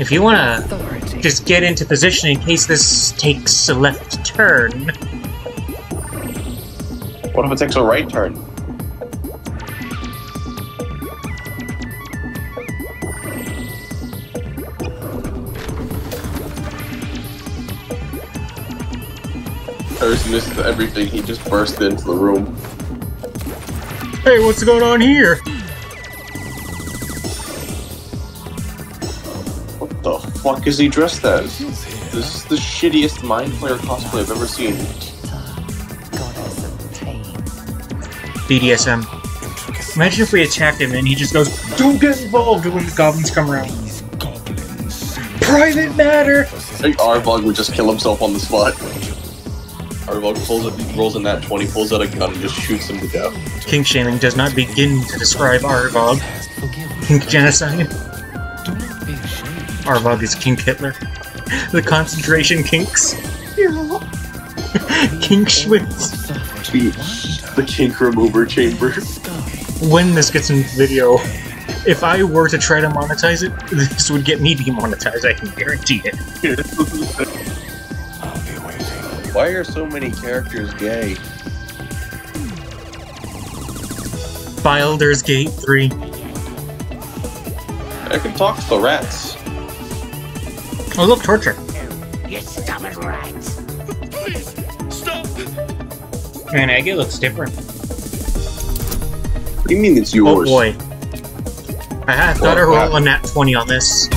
If you wanna just get into position in case this takes a left turn. What if it takes a right turn? Harris missed everything. He just burst into the room. hey, what's going on here? What the fuck is he dressed as? This is the shittiest Mind Flayer cosplay I've ever seen. Goddess of pain. BDSM. Imagine if we attacked him and he just goes, "Don't get involved" when the goblins come around. Private matter. I think Arvog would just kill himself on the spot. Arvog pulls rolls in that 20, pulls out a gun, and just shoots him to death. Kink shaming does not begin to describe Arvog. Kink genocide. Do not be ashamed. Arvog is King Hitler. The concentration kinks. Kink Schwitz. The, the kink remover chamber. When this gets in video, if I were to try to monetize it, this would get me demonetized, I can guarantee it. Why are so many characters gay? Baldur's Gate 3. I can talk to the rats. Oh, look, torture. You stubborn rats. Please, stop. Man, Aggie looks different. What do you mean it's yours? Oh yours? boy. I have got to What roll a nat 20 on this.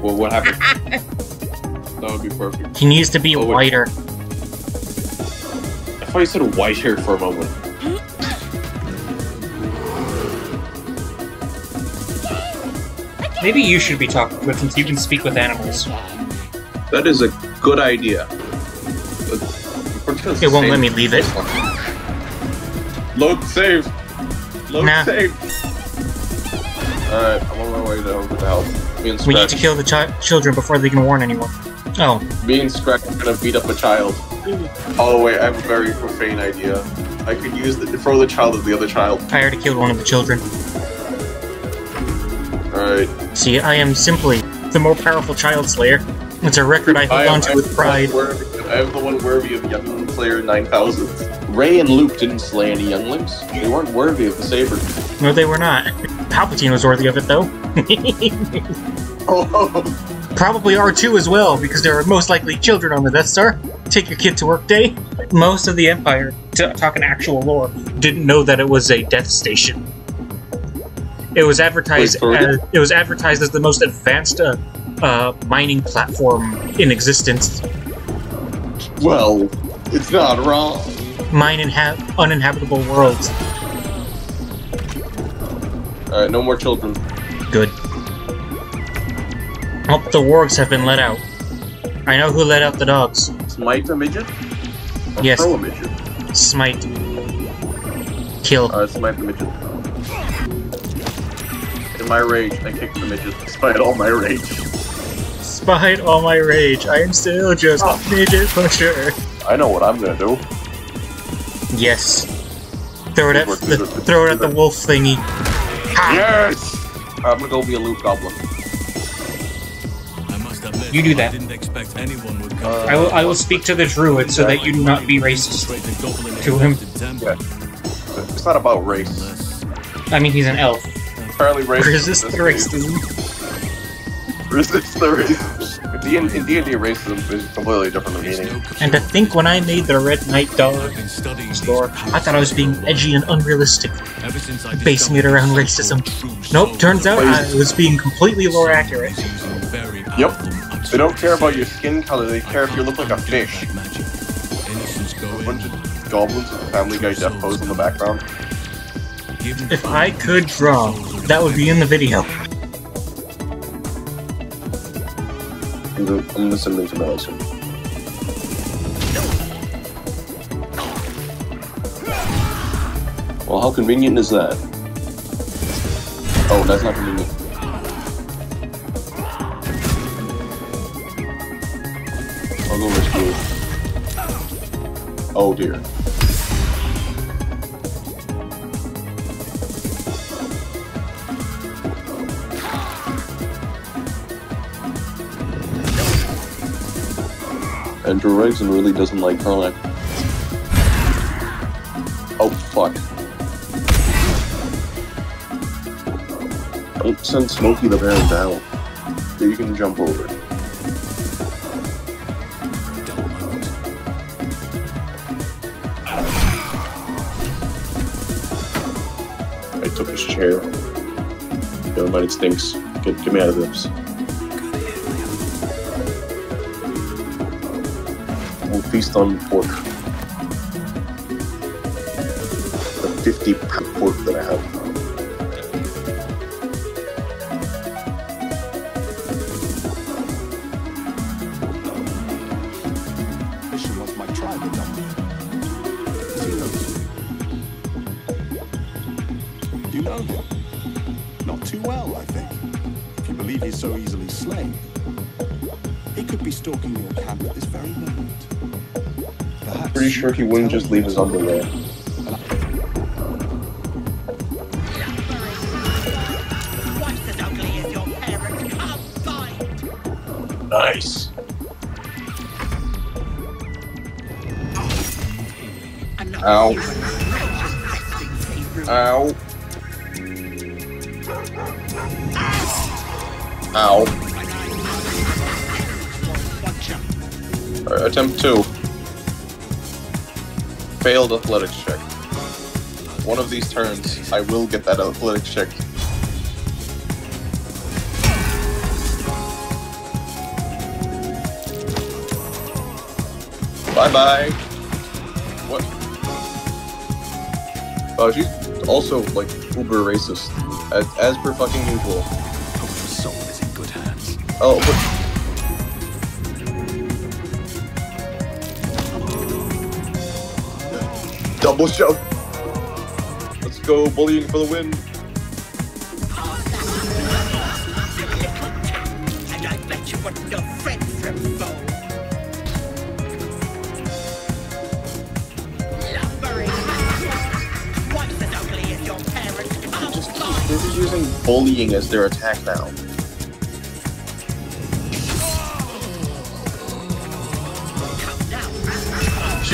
Well, what happened? that would be perfect. He needs to be Oh, wait. whiter. I thought you said white hair for a moment. Maybe you should be talking with since you can speak with animals. That is a good idea. It won't let me leave it. Load save. Load Nah. save. Alright, I'm on my way to, to help. We need to kill the chi- children before they can warn anyone. Oh, Me and Scratch are gonna beat up a child. Oh wait, I have a very profane idea. I could use the throw the child at the other child. I already killed one of the children. Alright. See, I am simply the more powerful child slayer. It's a record I hold on to with pride. I am the one worthy of Young Player 9000. Ray and Luke didn't slay any younglings. They weren't worthy of the saber. No, they were not. Palpatine was worthy of it, though. Oh, Probably R2 as well, because there are most likely children on the Death Star. Take your kid to work day. Most of the Empire, to talk talking actual lore, didn't know that it was a Death Station. It was advertised. Wait, as, it was advertised as the most advanced uh, uh, mining platform in existence. well, it's not wrong. Mine inha- uninhabitable worlds. Alright, no more children. Good. Hope the wargs have been let out. I know who let out the dogs. Smite a midget? Or Yes. Throw a midget. Smite. Kill. Uh, smite the midget. In my rage, I kicked the midget despite all my rage. Despite all my rage, I am still just a midget pusher. I know what I'm gonna do. Yes. Throw it at the, good work, good throw it at the wolf thingy. Ha! Yes! I'm gonna go be a loot goblin. I must admit, You do that. I didn't expect anyone would come. Uh, I will, I will speak to the druid so that you do not be racist. To him. Yeah. It's not about race. I mean, he's an elf. Apparently race. Resist the racism. Resist the racism. In D- in D&D, racism is completely different in there's meaning. And to think when I made the Red Knight dog I've been studying store, I thought I was being edgy and unrealistic. Ever since I basing it around racism. Nope, turns out I was being completely lore accurate. Yep. They don't care about your skin color, they care if you look like a fish. A bunch of goblins with Family Guy death pose in the background. If I could draw, that would be in the video. I'm gonna, I'm gonna send them to my soon. Well, how convenient is that? Oh, that's not convenient. Oh dear. And Rexon really doesn't like Karlach. Oh, fuck. Don't send Smokey the Bear down. You can jump over. Took his chair. Mind, stinks. Get, get me out of this. We'll feast on pork. The 50 pound pork that I have. If you believe he's so easily slain. He could be stalking your camp at this very moment. Perhaps Pretty sure he wouldn't just leave his underwear. Nice. as ugly Ow. Attempt two. Failed athletics check. One of these turns, I will get that athletics check. Bye bye. What? Oh, she's also like uber racist, as, as per fucking usual. Oh, Hope your soul is in good hands. Oh, but double shove. Let's go bullying for the win. And I bet you wouldn't know friend from foe. Lumbering. Twice as ugly as your parents can't Just keep, find. they're using bullying as their attack now.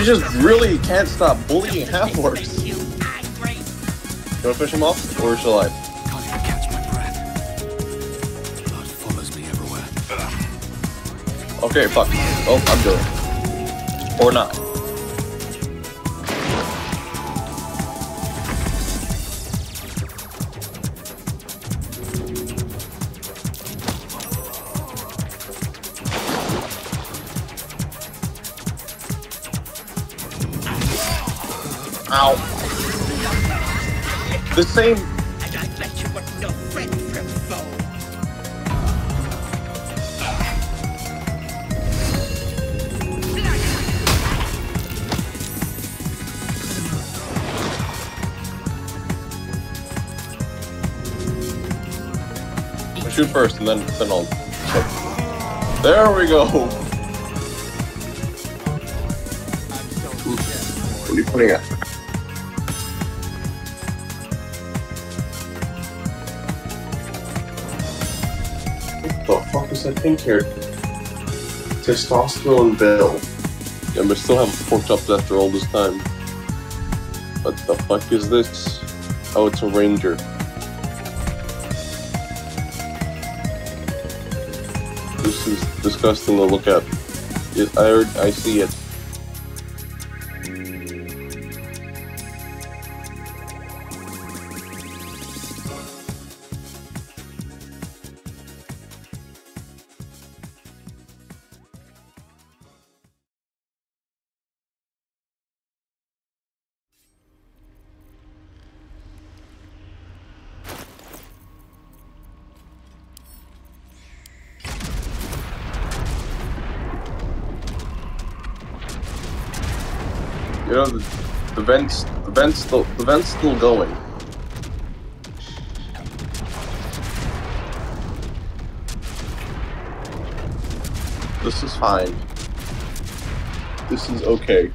Just really can't stop bullying half-orcs. You wanna finish him off, or shall I? Okay, fuck. Oh, I'm doing it. Or not. Ow. The same And I bet you wouldn't know friend from foe. Shoot first and then then I'll check. There we go. What are you putting at? Is that pink hair? Testosterone Bill. Yeah, we still haven't forked up after all this time. What the fuck is this? Oh, it's a ranger. This is disgusting to look at. It, I I see it. You know, the, the vents, the vents still, the vents still going. This is fine. This is okay.